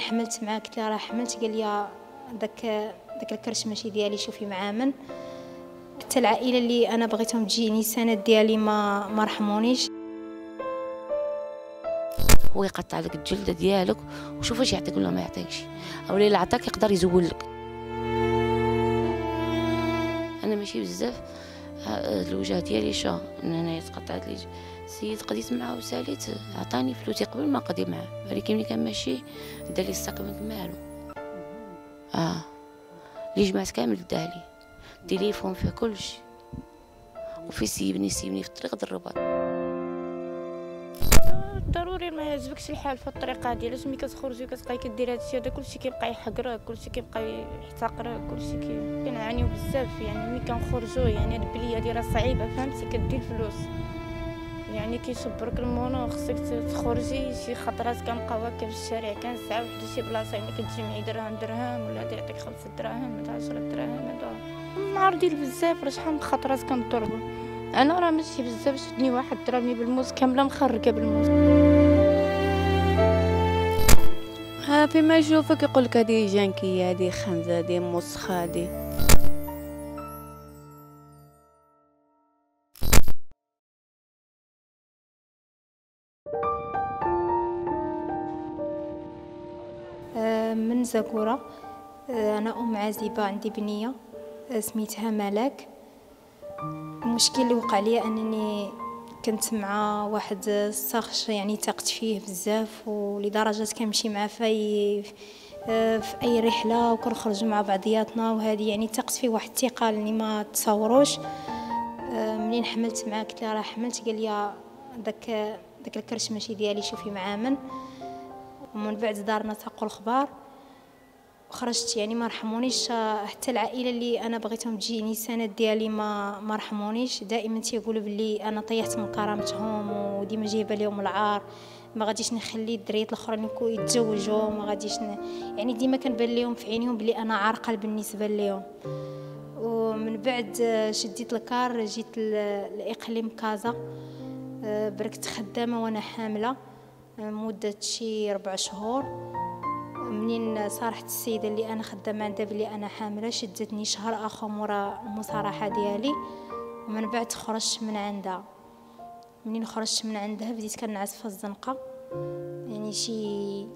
منين حملت معاه قلت له راه حملت قال لي داك داك الكرش ماشي ديالي شوفي مع من. حتى العائلة اللي أنا بغيتهم تجيني سند ديالي ما ما رحمونيش. هو يقطع لك الجلده ديالك وشوف واش يعطيك ولا ما يعطيكش. أو اللي عطاك يقدر يزول لك. أنا ماشي بزاف. الوجه ديالي شا ان أنا يتقطعت لي السيد قضيت معاه وساليت عطاني فلوسي قبل ما قضي معاه. ولكن ملي كان ماشي دار لي الساك من مالو. آه. اللي جمعت كامل دالي تليفون فيه كلشي. وفي سيبني سيبني في الطريق د الرباط ضروري ما يعجبكش الحال في الطريقة هادي. علاش ملي كتخرجي كتبقاي كدير هادشي هذا كلشي كيبقى يحقرك كلشي كيبقى يحتقرك كلشي كنعانيو بزاف. يعني ملي كنخرجوا يعني البلية هادي راه صعيبة فهمتي؟ كدي الفلوس. يعني كيصبرك المونو خصك تخرجي شي خطرات كنبقاو هكا في الشارع كنسعى وحدة شي بلاصة. يعني كتجمعي درهم درهم ولا يعطيك خمسة دراهم هذا عشرة دراهم هذا معرضين بزاف راه شحال من خطرات كنضربوا أنا راه ماشي بزاف شدني واحد ضربني بالموس كاملة مخرقة بالموس ها فيما يشوفك يقول لك هذه جانكية هذه خمزة هذه مسخة هذه آه، من زكورة. آه، أنا أم عازبة عندي بنية. آه، سميتها ملاك. المشكل اللي وقع لي أنني كنت مع واحد الشخص يعني ثقت فيه بزاف ولدرجة كنمشي معاه في في أي رحلة وكنخرج مع بعضياتنا وهذه يعني ثقت فيه واحد الثقة اللي ما تصوروش. آه، منين حملت معاه قلت له راه حملت. قال لي داك داك الكرش ماشي ديالي شوفي مع من ومن بعد دارنا تاقوا الخبار. وخرجت يعني ما رحمونيش. حتى العائلة اللي أنا بغيتهم تجيني سند ديالي ما ما رحمونيش. دائما تيقولوا بلي أنا طيحت من كرامتهم وديما جايبة لهم العار. ما غاديش نخلي الدريات الأخرين يتزوجوا ما غاديش ن... يعني ديما كنبان لهم في عينيهم بلي أنا عارقة بالنسبة لهم. ومن بعد شديت الكار جيت لإقليم كازا. آه، بركت خدامة وأنا حاملة. آه، مدة شي ربع شهور. منين صارحت السيدة اللي أنا خدامة عندها بلي أنا حاملة شدتني شهر آخر مورا المصارحة ديالي. ومن بعد خرجت من عندها. منين خرجت من عندها بديت كنعس في الزنقة. يعني شي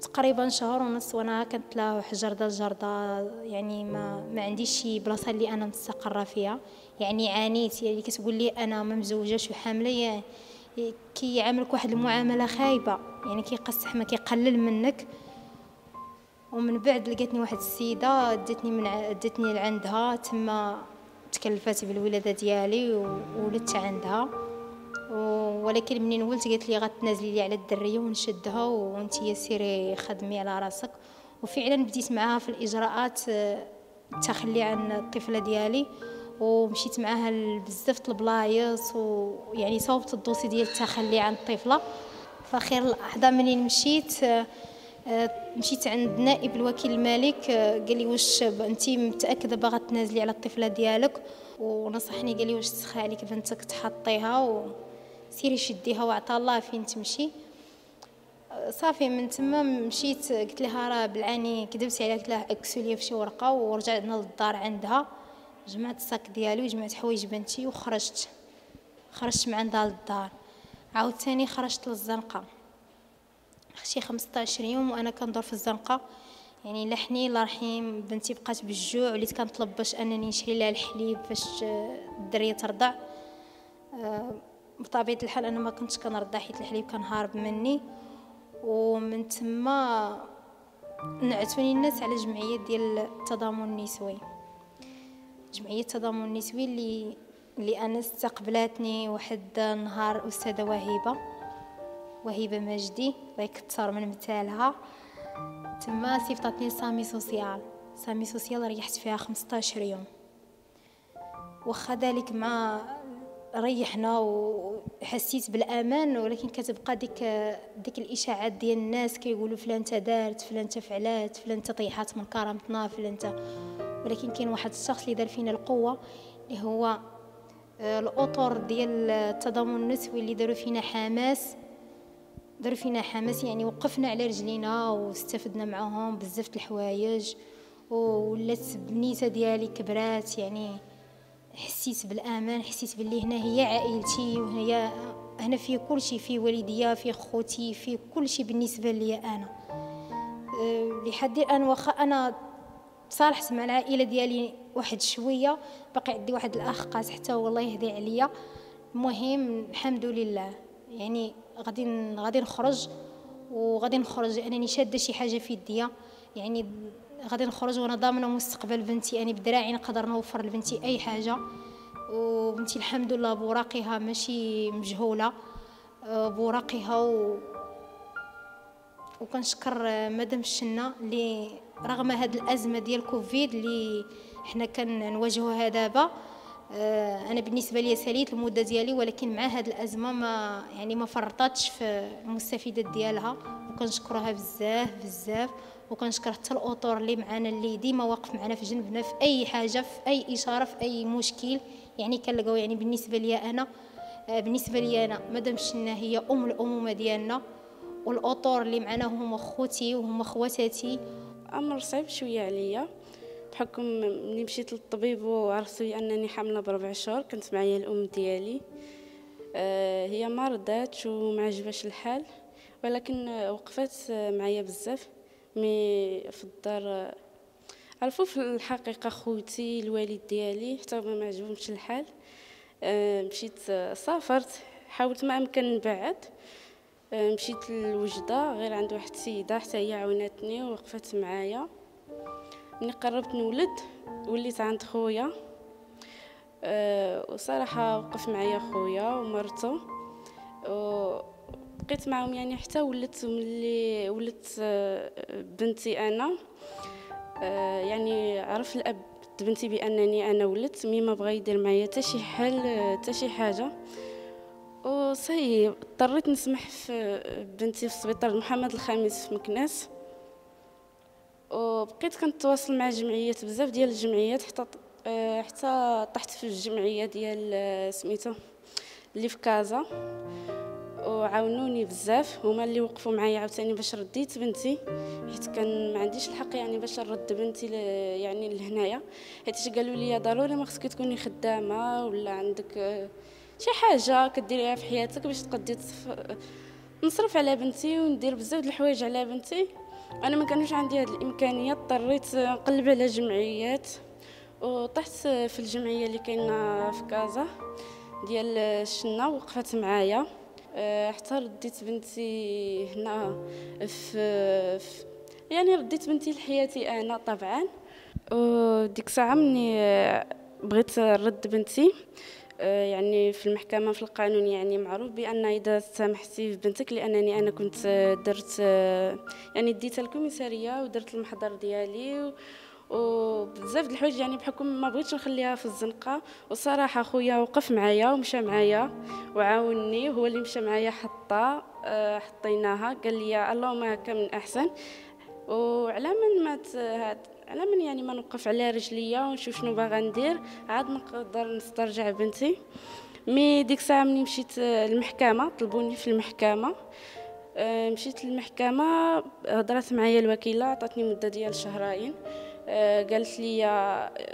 تقريبا شهر ونص وأنا كنت لا جرده جرده يعني ما ما عنديش شي بلاصة اللي أنا مستقرة فيها. يعني عانيت يعني كتقول لي أنا ما مزوجاش وحاملة يعني كيعاملك واحد المعاملة خايبة. يعني كيقصح ما كيقلل منك. ومن بعد لقيتني واحد السيدة دتني من ع- دتني لعندها تما تكلفات بالولادة ديالي وولدت عندها. ولكن منين ولدت قالت لي غتنازلي لي على الدرية ونشدها وانتي سيري خدمي على راسك. وفعلا بديت معاها في الإجراءات آه، التخلي عن الطفلة ديالي. ومشيت معاها ل- بزاف د البلايص ويعني صوبت الدوسي ديال التخلي عن الطفلة. فاخر اللحظه منين مشيت آه، آه، مشيت عند نائب الوكيل الملك آه، قال لي واش انت متأكدة باغا تنازلي على الطفلة ديالك؟ ونصحني قال لي واش تسخى عليك بنتك تحطيها وسيري شديها وعطا الله فين تمشي. آه، صافي من تما مشيت قلت لها راه بالعاني كذبت عليها قلت لها اكسوا لي في شي ورقة ورجعنا للدار عندها. جمعت الصاك ديالي وجمعت حوايج بنتي وخرجت. خرجت من عندها للدار. عاوتاني خرجت للزنقة. شي 15 يوم وأنا كندور في الزنقة. يعني لا حنين لا رحيم بنتي بقات بالجوع وليت كنطلب باش انني نشري لها الحليب باش الدرية ترضع. آه، بطبيعة الحال أنا ما كنتش كنرضع حيت الحليب كان هارب مني. ومن تما نعتوني الناس على جمعية ديال التضامن النسوي. جمعية التضامن النسوي اللي اللي أنا استقبلاتني واحد النهار أستاذة وهيبة. وهبه مجدي الله يكثر من مثالها. تما صيفطتني ل SAMU social. SAMU social ريحت فيها 15 يوم. واخا ذلك مع ريحنا وحسيت بالأمان ولكن كتبقى ديك ديك الإشاعات ديال الناس كيقولوا فلان دارت فلان فعلات فلان طيحات من كرامتنا فلان ولكن كاين واحد الشخص اللي دار فينا القوة اللي هو آه، الأطر ديال التضامن النسوي اللي داروا فينا حماس دار فينا حماس يعني وقفنا على رجلينا واستفدنا معاهم بزاف الحوايج ولات بنيته ديالي كبرات يعني حسيت بالأمان حسيت باللي هنا هي عائلتي وهي هنا فيه كل شيء فيه والديا فيه خوتي فيه كل شيء بالنسبة لي أنا. أه، لحد الآن واخا أنا تصالحت مع العائلة ديالي واحد شوية باقي عندي واحد الأخ قاس حتى هو الله يهدي عليا. المهم الحمد لله يعني غادي غادي نخرج وغادي نخرج انني شادة شي حاجة في يديا. يعني غادي نخرج وأنا ضامنة مستقبل بنتي. اني بدراعي نقدر نوفر لبنتي أي حاجة. وبنتي الحمد لله بوراقها ماشي مجهولة. آه، بوراقها و وكنشكر مدام الشنا اللي رغم هاد الأزمة ديال كوفيد اللي حنا كنواجهوها دابا أنا بالنسبة لي ساليت المدة ديالي ولكن مع هاد الأزمة ما يعني ما فرطاتش في المستفيدات ديالها. وكنشكرها بزاف بزاف. وكنشكر حتى الاطور اللي معنا اللي ديما واقف معنا في جنبنا في أي حاجة في أي إشارة في أي مشكل. يعني كنلقاو يعني بالنسبة لي أنا آه، بالنسبة لي أنا مادام شنا هي أم الأمومة ديالنا والاطور اللي معنا هما خوتي وهما خواتاتي. أمر صعيب شوية عليا. بحكم ملي مشيت للطبيب وعرفت انني حاملة بربع شهور كنت معايا الأم ديالي. آه، هي ما رضاتش وما عجباش الحال ولكن وقفت معايا بزاف. مي في الدار عرفوا في الحقيقة خوتي الوالد ديالي حتى ما عجبهمش الحال. آه، مشيت سافرت حاولت ما أمكن نبعد آه، مشيت للوجدة غير عند واحد السيدة حتى هي عاونتني ووقفت معايا. ملي قربت نولد وليت عند خويا. أه وصراحة وقف معايا خويا ومرته. بقيت معاهم يعني حتى ولدت ملي ولدت أه بنتي أنا. أه يعني عرف الأب بنتي بأنني أنا ولدت مي ما بغى يدير معايا حتى شي حل حتى شي حاجة. وصاي اضطريت نسمح في بنتي في السبيطار محمد الخامس في مكناس. وبقيت كنتواصل مع جمعيات بزاف ديال الجمعيات حتى آه، حتى طحت في الجمعية ديال آه، سميتو اللي في كازا. وعاونوني بزاف. هما اللي وقفوا معايا عاوتاني باش رديت بنتي حيت كان ما عنديش الحق يعني باش نرد بنتي يعني لهنايا. حيت قالوا لي ضروري ما خصك تكوني خدامة ولا عندك آه، شي حاجة كديريها في حياتك باش تقدي نصرف على بنتي وندير بزاف د الحوايج على بنتي. أنا ما كانوش عندي هذه الامكانيه اضطريت نقلب على جمعيات وطحت في الجمعية اللي كاينة في كازا ديال الشنا وقفت معايا. أه، حتى رديت بنتي هنا في, في يعني رديت بنتي لحياتي أنا طبعا. وديك الساعة مني بغيت نرد بنتي. يعني في المحكمة في القانون يعني معروف بأن إذا سامحتي بنتك لأنني أنا كنت درت آه، يعني ديتها الكوميسارية ودرت المحضر ديالي وبزاف د الحوايج يعني بحكم ما بغيتش نخليها في الزنقة. وصراحة خويا وقف معايا ومشى معايا وعاونني هو اللي مشى معايا حطها آه، حطيناها. قال لي اللهم هكا من أحسن. وعلى من مات هاد على من يعني ما نوقف على رجليا ونشوف شنو باغا ندير. عاد نقدر نسترجع بنتي. مي ديك الساعة ملي مشيت المحكمه طلبوني في المحكمة. آه، مشيت للمحكمة هضرت معايا الوكيلة عطاتني مدة ديال شهرين. آه، قالت لي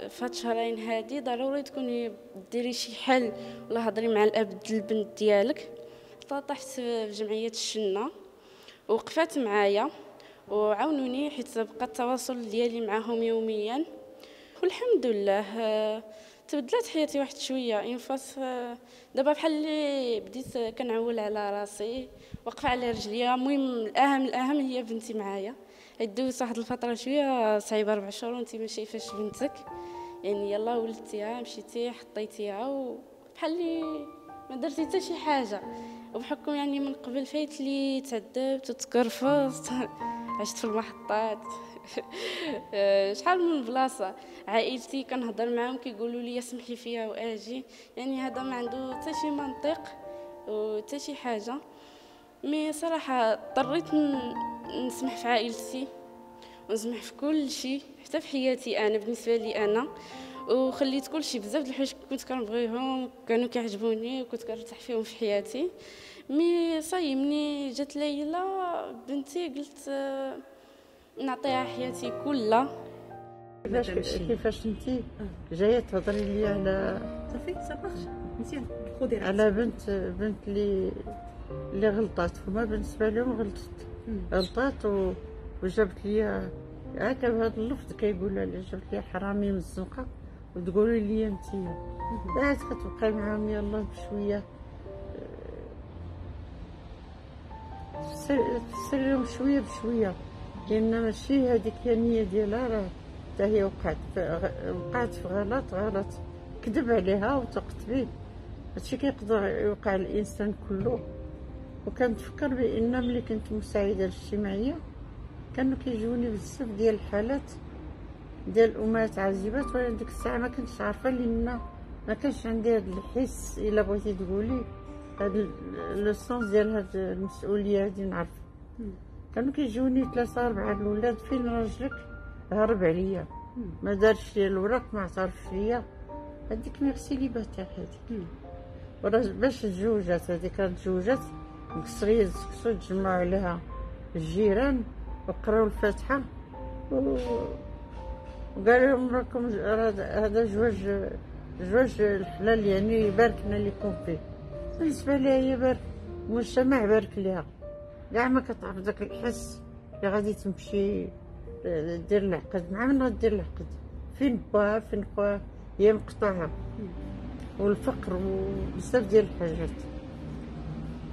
فهاد شهرين هادي ضروري تكوني ديري شي حل ولا هضري مع الأب البنت ديالك. طاحت في جمعية الشنة. وقفات معايا. وعاونوني حيت بقى التواصل ديالي معاهم يوميا. والحمد لله تبدلت حياتي واحد شوية. ينفاس دابا بحال اللي بديت كنعول على راسي واقفة على رجليا المهم الأهم الأهم هي بنتي معايا. دوزت واحد الفترة شوية صعيبة ربع شهور وانت ما شايفاش بنتك. يعني يلا ولدتيها مشيتي حطيتيها وبحال اللي ما درتي حتى شي حاجة. وبحكم يعني من قبل فايت لي تعذبت وتكرفصت عشت في المحطات شحال من بلاصة. عائلتي كنهضر معاهم كيقولوا لي سمحي فيها واجي. يعني هذا ما عنده حتى شي منطق وحتى شي حاجة. مي صراحة اضطريت نسمح في عائلتي. ونسمح في كل شيء حتى في حياتي أنا بالنسبة لي أنا. وخليت كل شيء بزاف د الحوايج كنت كنبغيهم كانوا كيعجبوني وكنت كنرتاح فيهم في حياتي. مي صاي مني جات ليلى بنتي قلت آه، نعطيها حياتي كلها. كيفاش كيفاش انت جاية تهضري لي على صافي صافي مزيان خذي على بنت بنت اللي اللي غلطات. هما بالنسبة لهم غلطت. غلطات و... وجابت لي هكا بهذا اللفظ كيقولوا لي جابت لي حرامي من الزنقة. وتقولي لي انت بعد كتبقاي معاهم يلا بشوية. تسرهم شوية بشوية لأن ماشي هذيك النية ديالها راه حتى هي وقعت وقعت في غلط غلط. كذب عليها وثقت به هادشي كيقدر يوقع الإنسان كله. وكنتفكر بأن ملي كنت مساعدة الاجتماعية كانوا كيجوني بزاف ديال الحالات ديال الامهات عازبات وأنا ديك الساعة ما كنتش عارفة لأن ما كانش عندي هذا الحس إلا بغيتي تقولي. هذا لو ديال هاد المسؤولية هادي نعرف. كانوا كيجوني ثلاثة أربعة الاولاد فين راجلك؟ هرب عليا. ما دارش لي الوراق ما اعترفش ليا. هذيك ميرسي لي باتاح هذيك باش تزوجات هذيك كانت تزوجات مكسرية السكسو تجمعوا عليها الجيران وقراو الفاتحة و... وقال لهم راكم هذا زواج زواج الحلال يعني باركنا لكم فيه. بالنسبة ليا هي بارك المجتمع بارك ليها. كاع ما كتعرف داك الحس اللي غادي تمشي دير العقد. مع من غدير العقد؟ فين باها فين خوها هي مقطعة. والفقر وبزاف ديال الحاجات.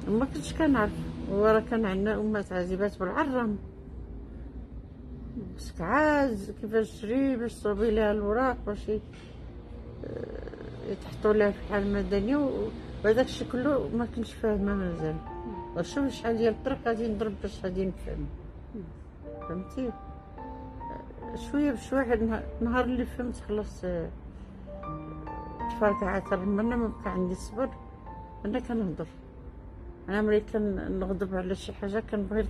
ما كنتش كنعرف. ورا كان عندنا امات عازبات بالعرام خصك عاز كيفاش تجري باش تصوبي لها الوراق باش يتحطوا لها في الحال مدني وهذاك الشيء كله ما كنتش فاهمه مازال. وشوف شحال ديال الطرق غادي نضرب باش غادي نفهم. فهمتي؟ شوية بشوية نهار اللي فهمت خلاص تفرقعت الرمانة ما بقى عندي الصبر أنا كنهضر. أنا ملي كنغضب على شي حاجة كنبغي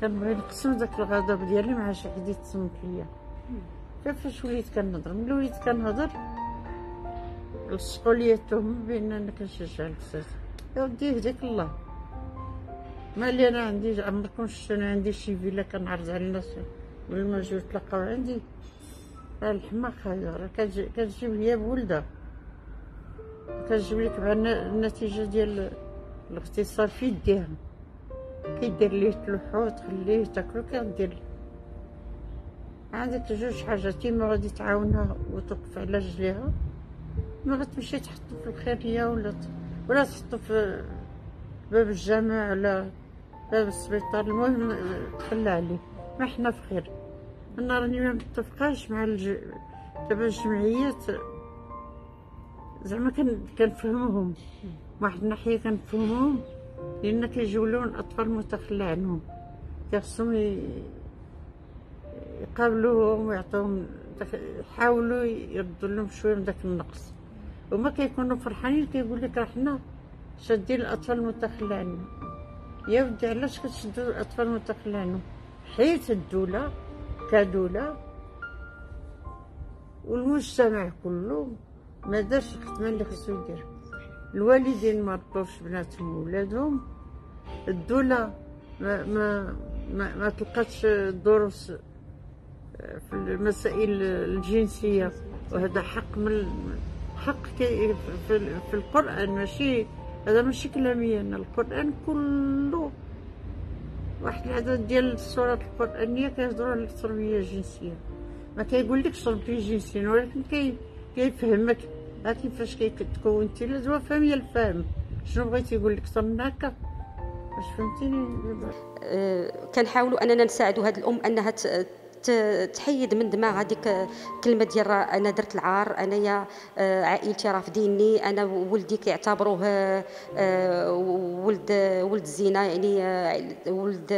كنبغي نقسم داك الغضب ديالي مع شي حد يتصنت ليا. كيفاش وليت كنهضر ملي وليت كنهضر التهمه بان أنا كنشجع الفساد يا ودي يهديك الله. مالي أنا عندي عمركم شفتوا أنا عندي شي فيلا كنعرض على الناس. قبل ما جيو تلقاو عندي. راه الحماق هذا. راه كتجيب ليا بولدها كتجيب لك مع النتيجة ديال الاغتصاب في يديها. كيدير ليه تلوحو تخليه تاكلو كدير عندك جوج حاجات. ما غادي تعاونها وتوقف على رجليها. ما غتمشي تحطو في الخيرية ولا ولا تحطو في باب الجامع ولا باب السبيطار. المهم تخلى عليه. ما حنا في خير. أنا راني ما متفقاش مع الج... تبع الجمعيات. زعما كنفهمهم واحد الناحية كنفهمهم لأن كيجولون الاطفال متخلى عنهم. كيخصهم يقابلوهم ويعطوهم يحاولوا يردوا لهم شوية من داك النقص. وما كيكونوا فرحانين كيقول لك راه حنا شادين الأطفال المتخلى عنهم يا ودي علاش كتشدوا الأطفال المتخلى عنهم حيت الدولة كدولة والمجتمع كله ما دارش الخدمة اللي خصو يدير. الوالدين ما ربوش بناتهم ولادهم الدولة ما ما ما, ما تلقاتش دروس في المسائل الجنسية. وهذا حق من حق في, في القرآن ماشي؟ هذا ماشي كلامي أنا القرآن كله واحد العدد ديال السورات القرآنية كيهضروا على التربية الجنسية. ما كيقول لكش تربية جنسية ولكن كي كيفهمك ها كيفاش كتكون أنت؟ لازم فهمي الفهم. شنو بغيتي يقول لك؟ من هكا. واش فهمتيني؟ أه كنحاولوا أننا نساعدوا هذه الأم أنها تحيد من دماغها هذيك الكلمة ديال أنا درت العار أنايا آه، عائلتي رافضيني أنا ولدي كيعتبروه آه، ولد ولد زينه يعني آه، ولد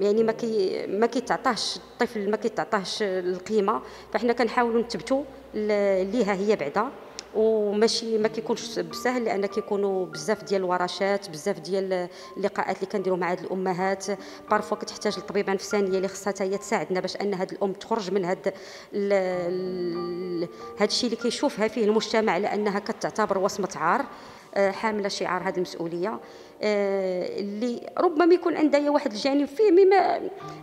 يعني ما كي ما كيتعطاش الطفل ما كيتعطاهش القيمة فاحنا كنحاولوا نثبتوا ليها هي بعدا. وماشي ما كيكونش بسهل لأن كيكونوا بزاف ديال الورشات بزاف ديال اللقاءات اللي كنديروا مع هاد الأمهات. بارفوا كتحتاج الطبيبه نفسانية اللي خصها هي تساعدنا باش أن هاد الأم تخرج من هاد هاد الشيء اللي كيشوفها فيه المجتمع لأنها كتعتبر وصمة عار آه، حاملة شعار هذه المسؤولية. آه، اللي ربما يكون عندها واحد الجانب فيه مما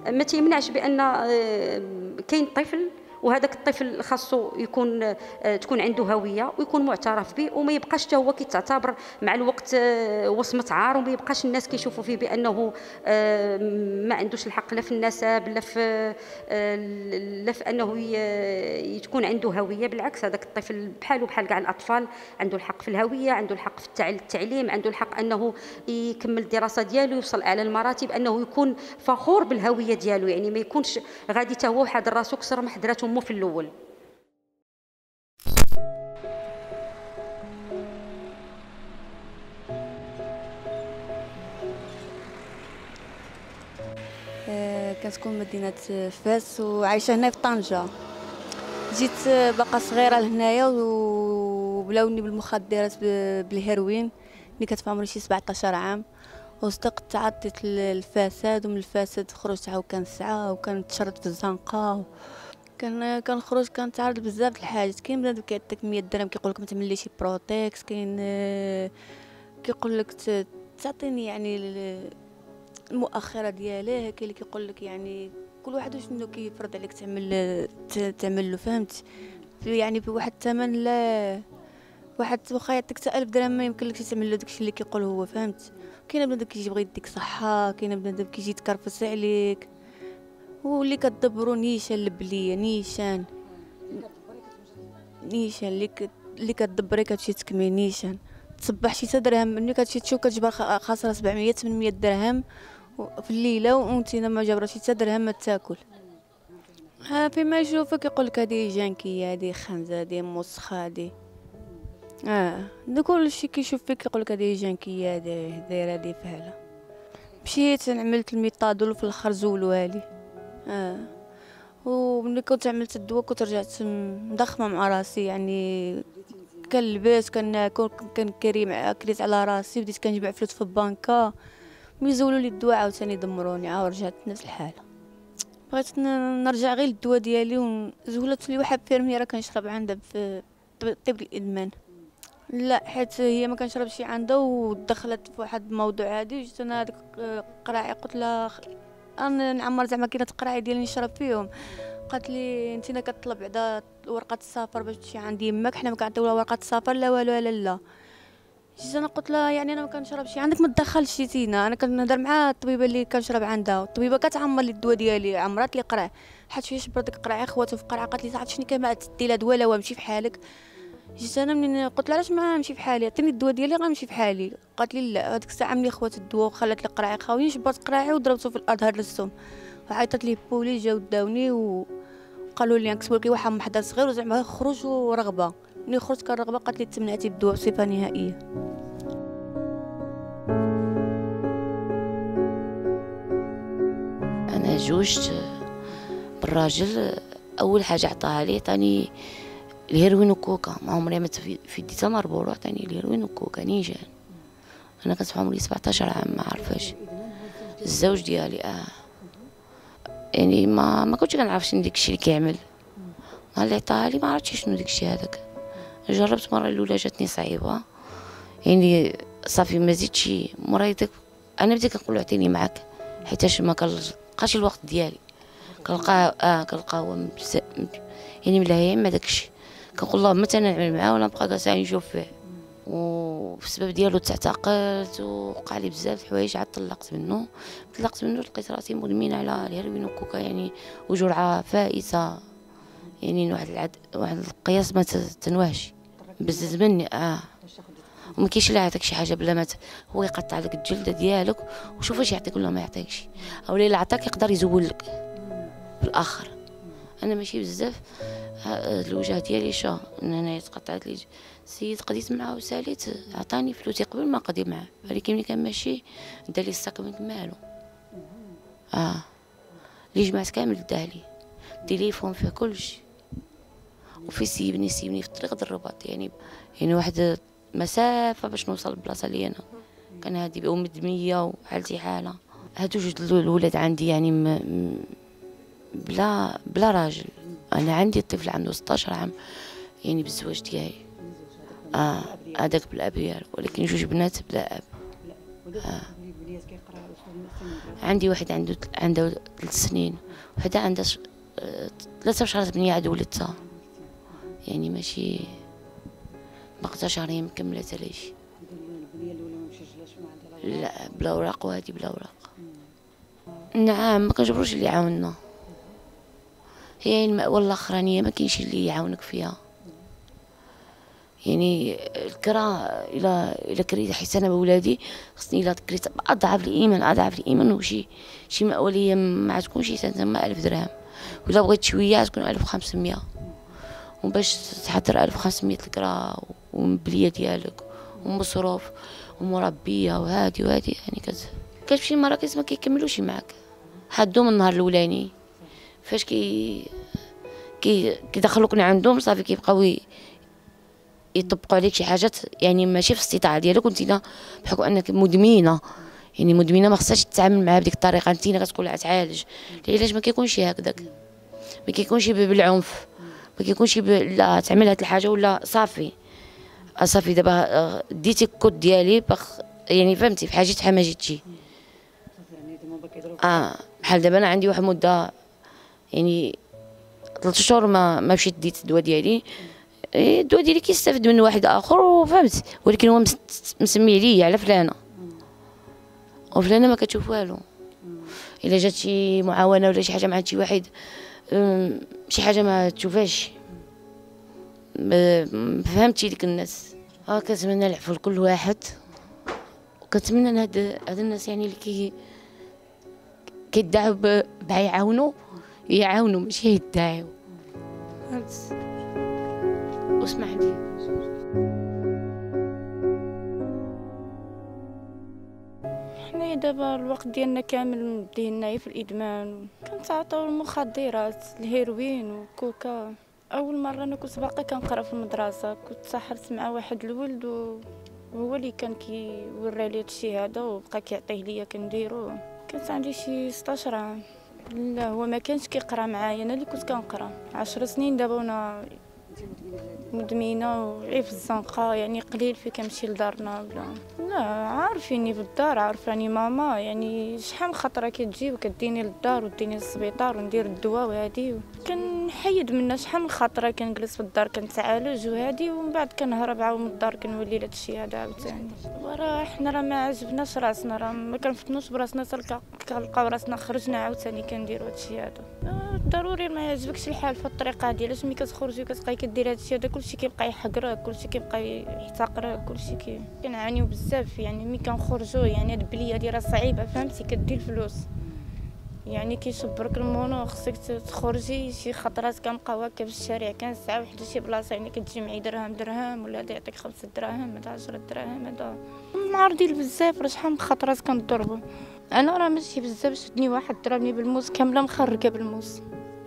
ما تيمنعش بأن آه، كاين طفل وهذاك الطفل خاصو يكون آه، تكون عنده هوية ويكون معترف به وما يبقاش حتى هو كيتعتبر مع الوقت آه، وصمه عار وما يبقاش الناس كيشوفوا فيه بأنه آه، ما عندوش الحق لا في النسب لا في لا في أنه تكون عنده هوية. بالعكس هذاك الطفل بحاله بحال كاع الأطفال عنده الحق في الهوية عنده الحق في التعليم عنده الحق أنه يكمل الدراسة ديالو يوصل أعلى المراتب أنه يكون فخور بالهوية ديالو. يعني ما يكونش غادي حتى هو حاضر راسو كسر ما حضراته أمه في الأول. آه، كتكون مدينة فاس وعايشة هنا في طنجة. جيت باقا صغيرة لهنايا وبلاوني بالمخدرات بالهيروين. ملي كانت في عمري شي 17 عام. وصدقت تعرضت للفساد ومن الفساد خرجت عاود ساعة وكانت شرط في الزنقة كان كنخرج كنتعرض بزاف د الحاجات. كاين بنادم كيعطيك 100 درهم كيقول لك ما تعمل لي شي protex كاين كيقول لك تعطيني يعني المؤخرة دياليه كاين اللي كيقول لك يعني كل واحد شنو كيفرض عليك تعمل تعمل له فهمت؟ يعني بواحد الثمن لا واحد واخا يعطيك 1000 درهم ما يمكن لك تعمل له داكشي اللي كيقول هو فهمت؟ كاين بنادم كيجي بغى يديك صحة كاين بنادم كيجي يتكرفس عليك. واللي كدبرو نيشان البليه نيشان. نيشان اللي اللي كدبري كتمشي تكمي نيشان. تصبح شي درهم ملي كتمشي تشوف كتجبر خاسره 700 800 درهم في الليلة وانت ما جابره شي درهم ما تاكل. ها فيما يشوفك يقول لك هذه جانكيه هذه خمزه هذه مسخه هذه آه كل شي كيشوف فيك يقول لك هذه جانكيه هذه دايره هذه فعله مشيت عملت الميطادول في الآخر زولوها لي آه. وملي كنت عملت الدواء كنت رجعت مضخمة مع راسي يعني كنلبس كناكل كنكري مع كريت على راسي بديت كنجمع فلوس في البنكة. ملي زولوا لي الدواء عاوتاني دمروني عاود رجعت نفس الحالة. بغيت نرجع غير للدواء ديالي وزولت لي واحد فيرميره كنشرب عندها في طب الإدمان. لا حيت هي ما كنشربش عندها ودخلت في واحد الموضوع هادي جيت أنا هذيك قراعي قلت لها نعمر زعما كاينة قراعي ديالي نشرب فيهم قالت لي انت كطلب بعدا ورقة السفر باش تمشي عند يماك حنا ما كنعطيو ورقة السفر لا والو لا لا. جيت أنا قلت لها يعني أنا ما كنشربش عندك ما تدخلش تينا أنا كنهضر مع الطبيبة اللي كنشرب عندها الطبيبة كتعمر لي الدواء ديالي عمرات لي قرع حيت فيه شبر ديك خواتو في قرعه قالت لي صاحبي شنو كاين ما تدي لا دواء لا وامشي في حالك. جيت أنا منين؟ قلت لها علاش ما نمشي بحالي عطيني الدواء ديالي غنمشي بحالي قالت لي لا هذيك الساعة ملي خوات الدواء وخلات لي قراعي خاويين جبرت قراعي وضربته في الأرض هرستهم وعيطت لي بولي جاو داوني وقالوا لي نكتبوا لك واحد محضر صغير وزعما خرج ورغبه ملي خرجت كان رغبه قالت لي تمنعتي بالدواء بصفه نهائيه أنا جوجت بالراجل أول حاجة عطاها لي عطاني الهيروين وكوكا. ما عمري ما في ديتا مربورة عطاني الهيروين وكوكا نيشان أنا كنت في عمري 17 عام ما عرفاش الزوج ديالي آه. يعني ما ما كنتش كنعرف شنو داك الشيء اللي كيعمل. نهار اللي عطاها لي ما عرفتش شنو داك الشيء هذاك. جربت مرة الأولى جاتني صعيبة. يعني صافي ما زيدش مريضك أنا بديت كنقول عطيني معاك حيتاش ما كنلقاش الوقت ديالي. كنلقاه آه كنلقاه يعني ملاهي ما داكشي كنقول اللهم متى نعمل معاه ولا نبقى جالسه نشوف فيه. وبسبب ديالو تعتقلت وقع لي بزاف الحوايج عاد طلقت منه. طلقت منه لقيت راسي مدمنة على الهيروين والكوكا يعني وجرعة فائتة. يعني واحد العد... واحد القياس ما تنوهش بزز مني آه. وما كاينش اللي يعطيك شي حاجة بلا ما هو يقطع لك الجلده ديالك وشوف واش يعطيك ولا ما يعطيكش. أو اللي عطاك يقدر يزول لك في الآخر. أنا ماشي بزاف الوجه ديالي شا إن أنا يتقطعت لي السيد قضيت معاه وساليت عطاني فلوسي قبل ما قضي معاه. ولكن ملي كان ماشي دار لي من مالو. آه اللي جمعت كامل دالي تليفون فيه كلشي وفي سيبني سيبني في الطريق د الرباط. يعني يعني واحد مسافه باش نوصل للبلاصه اللي أنا. كان هادي ام دميه وحالتي حالة. هادو جوج الولاد عندي يعني م... بلا بلا راجل. أنا عندي الطفل عنده 16 عام يعني بالزواج ديالي آه هذاك بالابيال ولكن جوج بنات بلا أب. آه. عندي واحد عنده عنده ثلاث سنين. وحده عندها. آه، ثلاثة شهر ثمانية عاد ولدتها. يعني ماشي باقتا شهرين مكملة تلاش لا بلا أوراق وهادي بلا أوراق. نعم ما كنجبروش اللي يعاوننا. هي المأوى الأخرانية ما كاينش اللي يعاونك فيها. يعني الكرا إلى إلى كريت حيت أنا بولادي خصني إلى كريت أضعف الإيمان أضعف الإيمان وشي شي مأولية ما تكونش تما 1000 درهم. ولا بغيت شوية تكون 1500 وباش تحضر 1500 الكرا ومبليه ديالك ومصروف ومربية وهادي وهادي يعني كت كتمشي مراكز ما كيكملوش معاك. حدو من النهار الأولاني. فاش كي كي كيدخلوك عندهم صافي كيبقاو يطبقوا عليك شي حاجات يعني ماشي في الاستطاعه ديالك وانت بحكم أنك مدمنة يعني مدمنة ما خصهاش تتعامل معها بديك الطريقة. انت كتقول تعالج العلاج ما كيكونش هكذاك؟ ما كيكونش بالعنف ما كيكونش. لا تعمل هاد الحاجة ولا صافي. آه، صافي دابا آه، ديتي الكود ديالي بخ يعني فهمتي بحال جيت بحال ما جيتش آه بحال دابا أنا عندي واحد مدة يعني ثلاث شهور ما ما مشيت ديت الدواء ديالي. إيه، الدواء ديالي كيستافد من واحد آخر وفهمت. ولكن هو مسمي عليا على فلانة. وفلانة ما كتشوف والو. إلا جات شي معاونة ولا شي حاجة مع شي واحد شي حاجة ما تشوفهاش. فهمتي ديك الناس. آه كنتمنى العفو لكل واحد. وكنتمنى هاد هاد الناس يعني اللي كي كيدعوا بيعاونوا يعاونوا ماشي يدعوا واسمح لي حنايا دابا الوقت ديالنا كامل مدينا في الإدمان كنتعاطاو المخدرات الهيروين وكوكا أول مرة أنا كنت باقا كنقرا في المدرسة كنت سحرت مع واحد الولد وهو اللي كان كيوري لي هادشي هذا وبقى كيعطيه ليا كنديرو. كانت عندي شي 16 عام لا هو ما كانش كيقرأ معايا. أنا اللي كنت كنقرأ. عشر سنين دابا وأنا مدمنة وعي في الزنقة يعني قليل في كنمشي لدارنا بلا. لا عارفيني في الدار عارفاني ماما يعني شحال خطره كتجي وكديني للدار وديني للسبيطار وندير الدواء وهادي كنحيد منها شحال من خطره كنجلس في الدار كنتعالج وهادي ومن بعد كنهرب عاود من الدار كنولي لهادشي هذا عاوتاني. وراه حنا راه ما عجبناش راسنا راه ما كنفتنوش براسنا كنلقاو راسنا خرجنا عاوتاني كنديرو هادشي هذا. آه، ضروري ما يعجبكش الحال في الطريقة هادي علاش ملي كتخرجي كتبقاي كدير هادشي هذا كلشي كيبقى يحقرك كلشي كيبقى يحتقرك كلشي كي كنعانيو بزاف يعني ملي كنخرجوا يعني البلية هادي راه صعيبة فهمتي؟ كدي الفلوس. يعني كيضربك ال mono خصك تخرجي شي خطرات كنبقاو هكا في الشارع كان ساعه وحده شي بلاصة يعني كتجمعي درهم درهم ولا هذا يعطيك خمسة دراهم هذا عشرة دراهم هذا معرضين بزاف راه شحال من خطرات كنضربو. أنا راه ماشي بزاف شدني واحد ضربني بالموس كاملة مخرقة بالموس.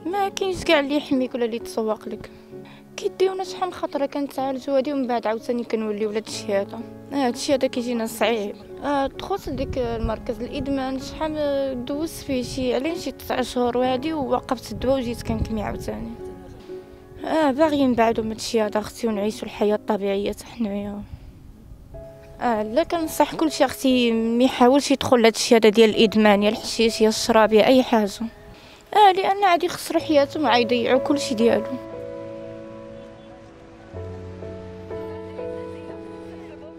ما كاينش كاع اللي يحميك ولا اللي يتسوق لك. كيديونا شحال خطرة كنتعالجو هادي ومن بعد عاوتاني كنوليو لهادشي هذا هادشي هذا كيجينا صعيب. آه تخص ديك المركز الإدمان شحال دوزت فيه شي عليه شي تسع شهور وهادي ووقفت الدواء وجيت كنكمي عاوتاني. آه باغيين نبعدو من هادشي هذا أختي ونعيشو الحياة الطبيعية حنايا آه لا كنصح كل شي أختي ما يحاولش يدخل لهادشي هذا ديال الإدمان يا الحشيش يا الشراب يا أي حاجة. آه لأن عادي يخسروا حياتهم وعاد يضيعوا كلشي ديالو.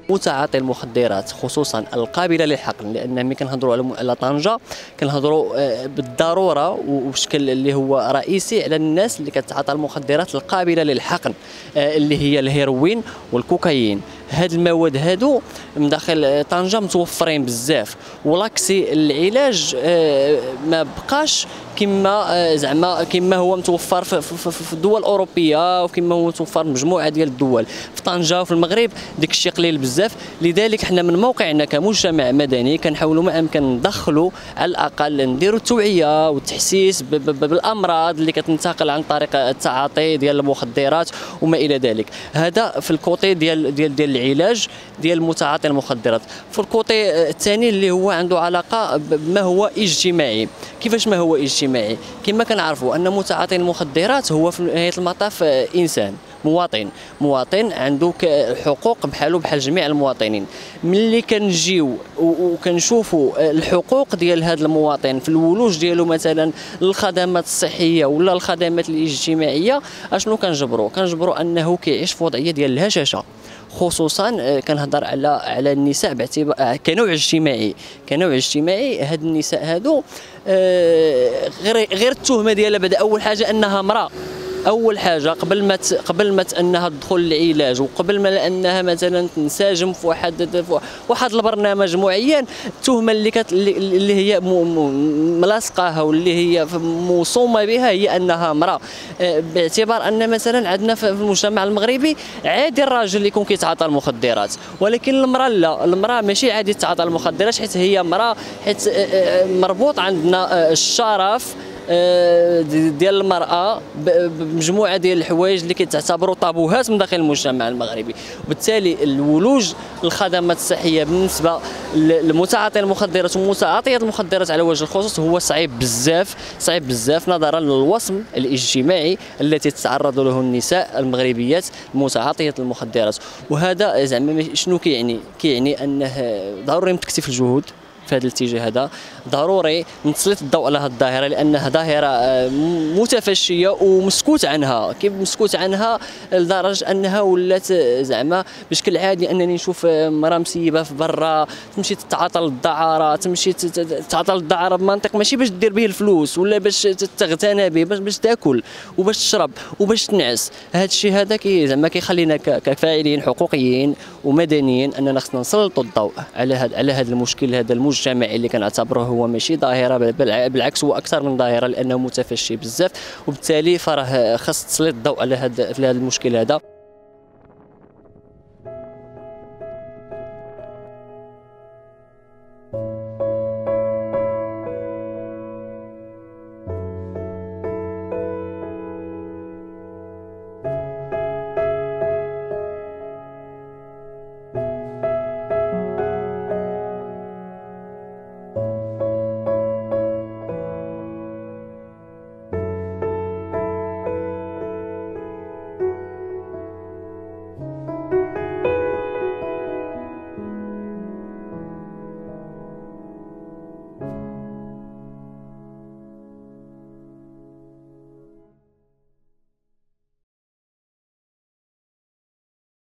متعاطي المخدرات خصوصا القابلة للحقن لأن ملي كنهضروا على طنجة كنهضروا آه، بالضرورة وبشكل اللي هو رئيسي على الناس اللي كتعاطى المخدرات القابلة للحقن آه، اللي هي الهيروين والكوكايين. هاد المواد هادو من داخل طنجة متوفرين بزاف ولاكسي العلاج آه، ما بقاش كما آه، زعما كما هو متوفر في, الدول الأوروبية وكما هو متوفر مجموعة ديال الدول. في طنجة وفي المغرب ديك الشيء قليل بزاف. لذلك حنا من موقعنا كمجتمع مدني كنحاولوا ما أمكن ندخلوا على الأقل نديروا التوعية والتحسيس بالأمراض اللي كتنتقل عن طريق التعاطي ديال المخدرات وما إلى ذلك. هذا في الكوتي ديال ديال ديال العلاج ديال متعاطي المخدرات. في الكوتي الثاني اللي هو عنده علاقة بما هو اجتماعي. كيفاش ما هو اجتماعي؟ كما كنعرفوا أن متعاطي المخدرات هو في نهاية المطاف إنسان. مواطن. مواطن عنده حقوق بحالو بحال جميع المواطنين. ملي كنجيو وكنشوفوا الحقوق ديال هذا المواطن في الولوج ديالو مثلا للخدمات الصحية ولا الخدمات الاجتماعية أشنو كنجبروا كنجبروا أنه كيعيش في وضعية ديال الهشاشة. خصوصا كنهضر على على النساء باعتبار آه، كنوع اجتماعي. كنوع اجتماعي هاد النساء هادو آه، غير غير التهمة ديالها. بدا أول حاجة أنها امرأة. أول حاجة قبل ما قبل ما أنها تدخل العلاج وقبل ما أنها مثلا تنسجم في واحد واحد البرنامج معين التهمة اللي كت اللي هي ملاصقاها واللي هي موصومة بها هي أنها امراه آه، باعتبار أن مثلا عندنا في المجتمع المغربي عادي الراجل يكون كيتعاطى المخدرات ولكن المرأة لا. المرأة ماشي عادي تتعاطى المخدرات حيت هي امراه حيت آه، آه، مربوط عندنا الشرف ديال المرأة بمجموعه ديال الحوايج اللي كتعتبروا طابوهات من داخل المجتمع المغربي. وبالتالي الولوج الخدمات الصحية بالنسبة لمتعاطي المخدرات ومتعاطيات المخدرات على وجه الخصوص هو صعيب بزاف صعيب بزاف نظرا للوصم الاجتماعي التي تتعرض له النساء المغربيات متعاطيات المخدرات. وهذا زعما شنو كيعني؟ كيعني أنه ضروري متكتف الجهود. في هذا الاتجاه هذا. ضروري نسلط الضوء على هذه الظاهرة لانها ظاهرة آه، متفشية ومسكوت عنها. كيف مسكوت عنها؟ لدرجة أنها ولات آه، زعما بشكل عادي أنني نشوف آه، مراه مسيبة في برا تمشي تتعاطى للدعاره تمشي تتعاطى للدعاره بمنطق ماشي باش دير به الفلوس ولا باش تغتنى به باش تاكل وباش تشرب وباش تنعس. هذا الشيء هذا كي زعما كيخلينا كفاعلين حقوقيين ومدنيين أننا خصنا نسلطوا الضوء على هذا على هذا المشكل هذا المجتمعي اللي كنعتبره هو ماشي ظاهرة بالعكس هو أكثر من ظاهرة لأنه متفشي بزاف وبالتالي فراه خاص تسليط الضوء على هذا المشكل هذا.